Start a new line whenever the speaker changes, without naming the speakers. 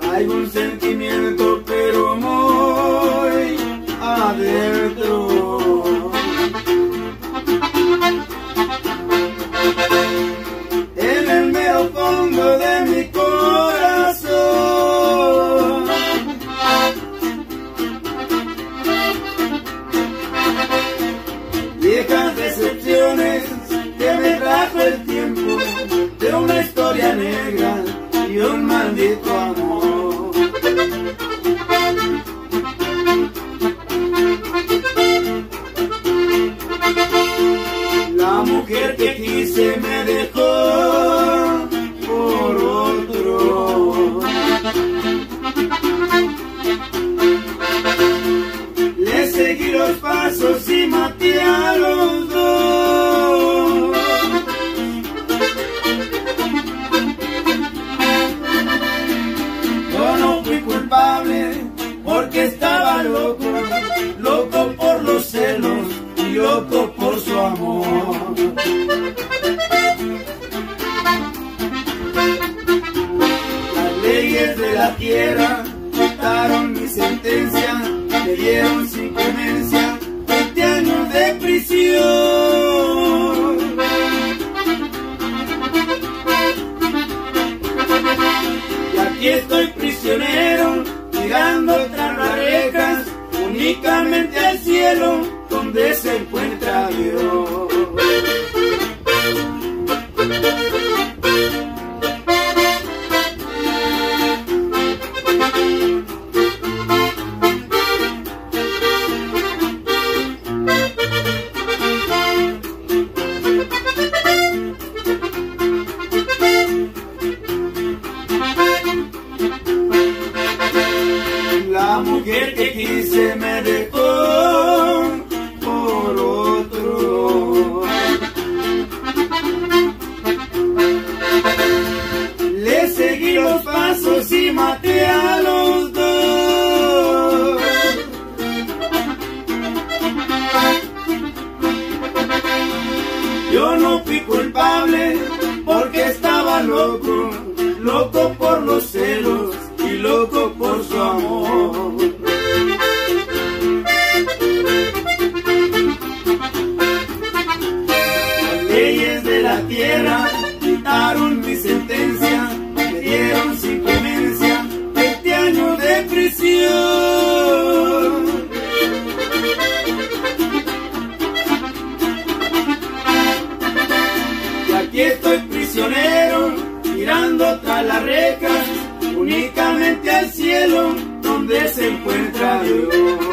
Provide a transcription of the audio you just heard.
Traigo un sentimiento y un maldito amor La mujer que quise me dejó por otro. Le seguí los pasos Las leyes de la tierra quitaron mi sentencia, me dieron sin clemencia 20 años de prisión. Y aquí estoy prisionero, mirando tras las rejas, únicamente al cielo, donde se encuentra Dios. Que quise me dejó por otro. Le seguí los pasos y maté a los dos. Yo no fui culpable porque estaba loco, loco por los celos y loco por su prisionero, mirando tras las rejas, únicamente al cielo, donde se encuentra Dios.